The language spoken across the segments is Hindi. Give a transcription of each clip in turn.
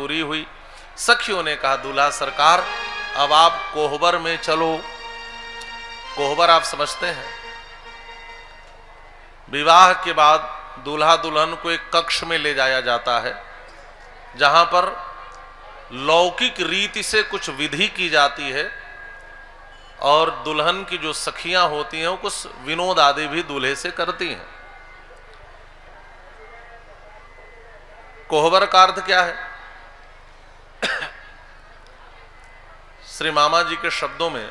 पूरी हुई। सखियों ने कहा, दूल्हा सरकार, अब आप कोहबर में चलो। कोहबर आप समझते हैं? विवाह के बाद दूल्हा दुल्हन को एक कक्ष में ले जाया जाता है, जहाँ पर लौकिक रीति से कुछ विधि की जाती है और दुल्हन की जो सखियाँ होती हैं वो कुछ विनोद आदि भी दूल्हे से करती हैं। कोहबर का अर्थ क्या है? श्री मामा जी के शब्दों में,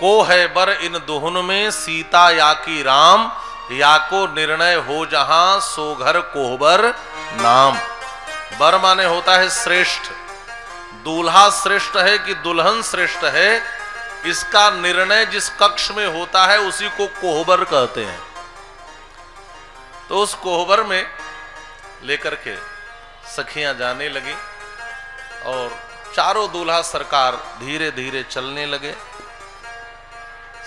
को है बर इन दुहन में, सीता या की राम, या को निर्णय हो जहाँ, सो घर कोहबर नाम। बर माने होता है श्रेष्ठ। दूल्हा श्रेष्ठ है कि दुल्हन श्रेष्ठ है, इसका निर्णय जिस कक्ष में होता है, उसी को कोहबर कहते हैं। तो उस कोहबर में लेकर के सखियाँ जाने लगी और चारों दूल्हा सरकार धीरे धीरे चलने लगे।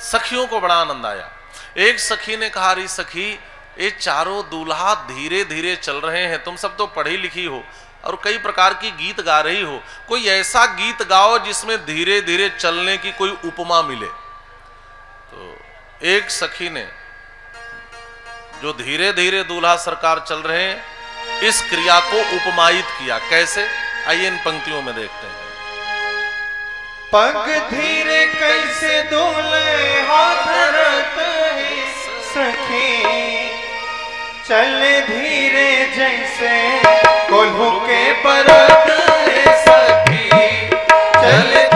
सखियों को बड़ा आनंद आया। एक सखी ने कहा रही सखी, ये चारों दूल्हा धीरे धीरे चल रहे हैं, तुम सब तो पढ़ी लिखी हो और कई प्रकार की गीत गा रही हो। कोई ऐसा गीत गाओ जिसमें धीरे धीरे चलने की कोई उपमा मिले? तो एक सखी ने, जो धीरे धीरे दूल्हा सरकार चल रहे हैं, इस क्रिया को उपमायित किया। कैसे? आइए इन पंक्तियों में देखते हैं। पग धीरे कैसे धोले, हाथ रत सखी। चल धीरे जैसे कोल्हू के परत सखी। चल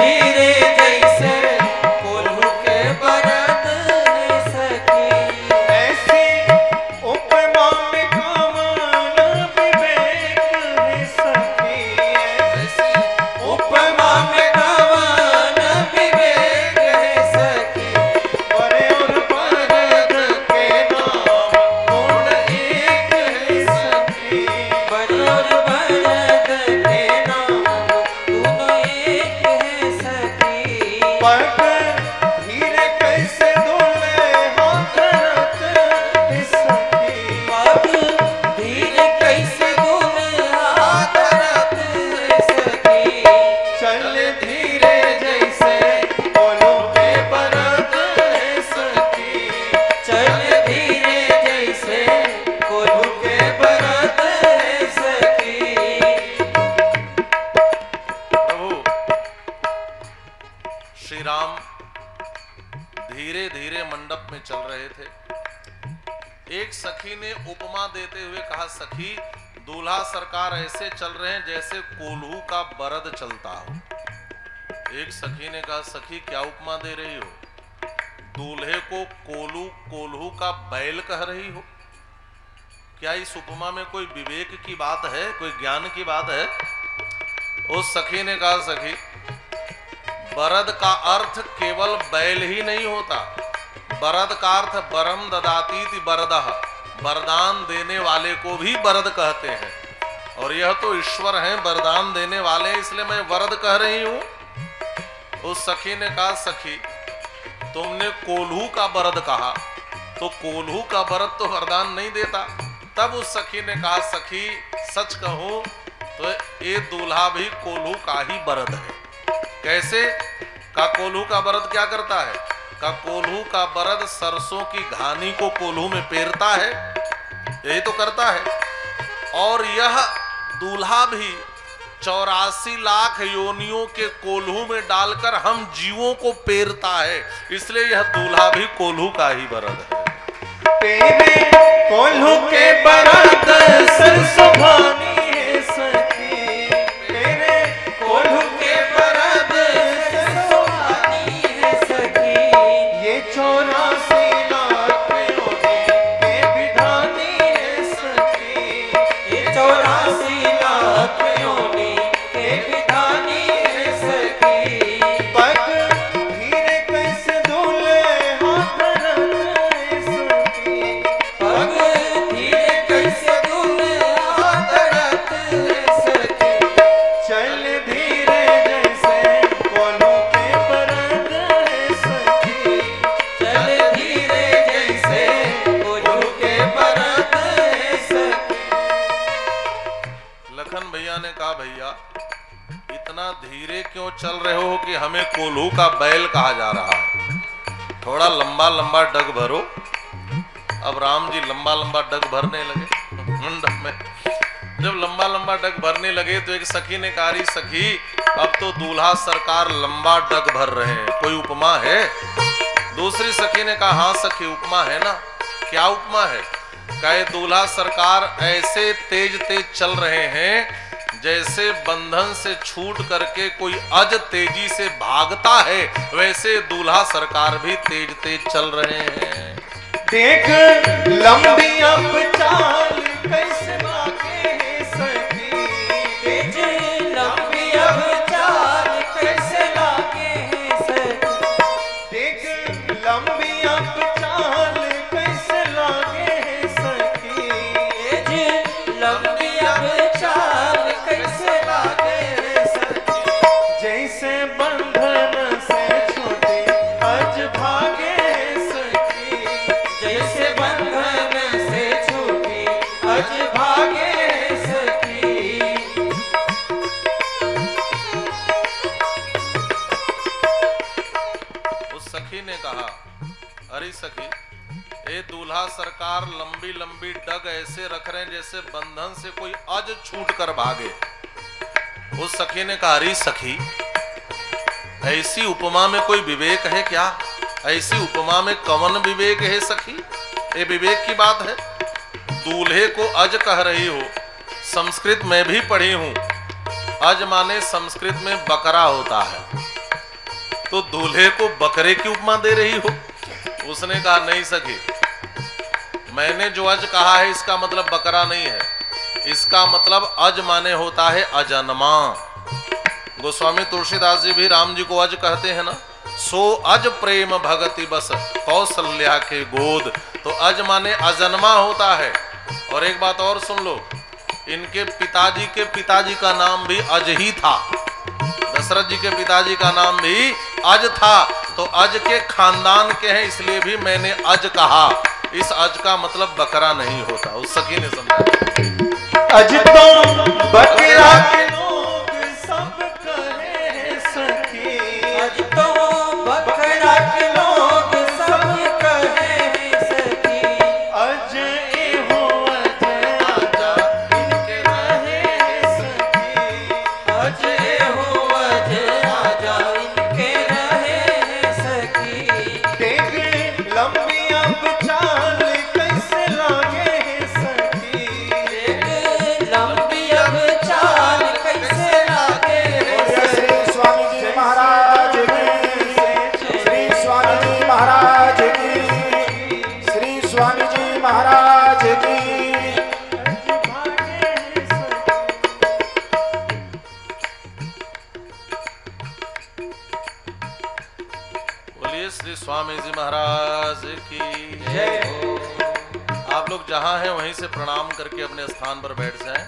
धीरे मंडप में चल रहे थे। एक सखी ने उपमा देते हुए कहा, सखी, दूल्हा सरकार ऐसे चल रहे हैं जैसे कोल्हू का बरद चलता हो। एक सखी ने कहा, सखी, क्या उपमा दे रही हो? दूल्हे को कोलू कोल्हू का बैल कह रही हो? क्या इस उपमा में कोई विवेक की बात है, कोई ज्ञान की बात है? उस सखी ने कहा, सखी, बरद का अर्थ केवल बैल ही नहीं होता। बरद का अर्थ बरम ददाती बरदह वरदान देने वाले को भी बरद कहते हैं। और यह तो ईश्वर हैं वरदान देने वाले, इसलिए मैं वरद कह रही हूँ। उस सखी ने कहा, सखी, तुमने कोल्हू का बरद कहा। तो कोल्हू का बरद तो वरदान नहीं देता। तब उस सखी ने कहा, सखी, सच कहूँ तो ये दूल्हा भी कोल्हू का ही बरद है। कैसे? का कोल्हू का बरद क्या करता है? का कोल्हू का बरद सरसों की घानी को कोल्हू में पेरता है, यही तो करता है। और यह दूल्हा भी चौरासी लाख योनियों के कोल्हू में डालकर हम जीवों को पेरता है, इसलिए यह दूल्हा भी कोल्हू का ही बरद है। कोल्हू के बरात सरसों हमें कोल्हू का बैल कहा जा रहा है। थोड़ा लंबा लंबा डग भरो। अब राम जी लंबा लंबा डग भरने लगे मंडप में। जब लंबा लंबा डग भरने लगे तो एक सखी ने कहा सखी, अब तो दूल्हा सरकार लंबा डग भर रहे हैं। कोई उपमा है? दूसरी सखी ने कहा हाँ सखी, उपमा है ना? क्या उपमा है? कहे, दूल्हा सरकार ऐसे तेज तेज चल रहे हैं जैसे बंधन से छूट करके कोई अज तेज़ी से भागता है, वैसे दूल्हा सरकार भी तेज तेज चल रहे हैं। देख लंबी अब चाल कैसे रहे हैं, जैसे बंधन से कोई अज छूट कर भागे। उस सखी ने कहा, अरे सखी, ऐसी उपमा में कोई विवेक है क्या? ऐसी उपमा में कवन विवेक है सखी? ये विवेक की बात है। दूल्हे को अज कह रही हो, संस्कृत में भी पढ़ी हूँ। अज माने संस्कृत में बकरा होता है। तो दूल्हे को बकरे की उपमा दे रही हो? उसने कहा, नहीं सकी मैंने जो अज कहा है, इसका मतलब बकरा नहीं है। इसका मतलब अज माने होता है अजन्मा। गोस्वामी तुलसीदास जी भी राम जी को अज कहते हैं ना, सो अज प्रेम भगति बस कौशल्या के गोद। तो अज माने अजन्मा होता है। और एक बात और सुन लो, इनके पिताजी के पिताजी का नाम भी अज ही था। दशरथ जी के पिताजी का नाम भी अज था। तो अज के खानदान के हैं, इसलिए भी मैंने अज कहा। इस अज का मतलब बकरा नहीं होता उस सखी ने समझा। अज स्वामी जी महाराज की। बोलिए श्री स्वामी जी महाराज की। जय। आप लोग जहाँ हैं वहीं से प्रणाम करके अपने स्थान पर बैठ जाएँ।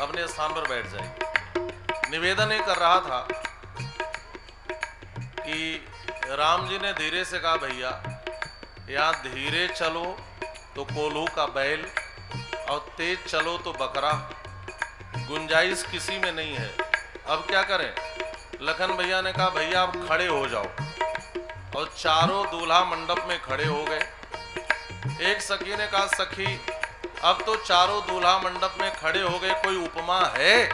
अपने स्थान पर बैठ जाएँ। निवेदन ये कर रहा था कि राम जी ने धीरे से कहा, भैया, यहाँ धीरे चलो तो कोल्हू का बैल और तेज चलो तो बकरा। गुंजाइश किसी में नहीं है। अब क्या करें? लखन भैया ने कहा, भैया आप खड़े हो जाओ। और चारों दूल्हा मंडप में खड़े हो गए। एक सखी ने कहा, सखी, अब तो चारों दूल्हा मंडप में खड़े हो गए, कोई उपमा है?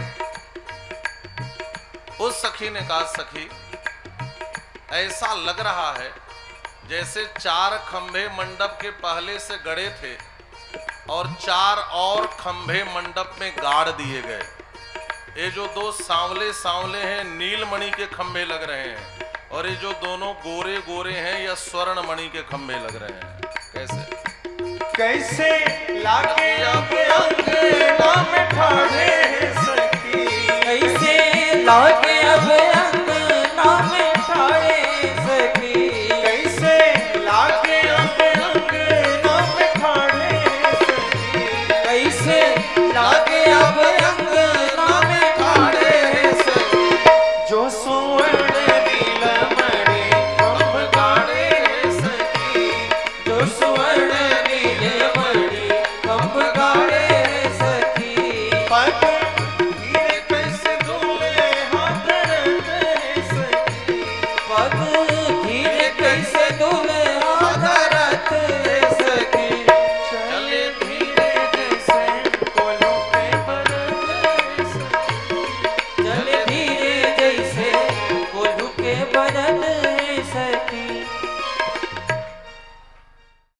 उस सखी ने कहा, सखी ऐसा लग रहा है जैसे चार खंभे मंडप के पहले से गड़े थे और चार और खंभे मंडप में गाड़ दिए गए। ये जो दो सांवले सांवले हैं नीलमणि के खंभे लग रहे हैं और ये जो दोनों गोरे गोरे हैं या स्वर्ण मणि के खंभे लग रहे हैं। कैसे? कैसे लागे अब कैसे लागे अब Lord.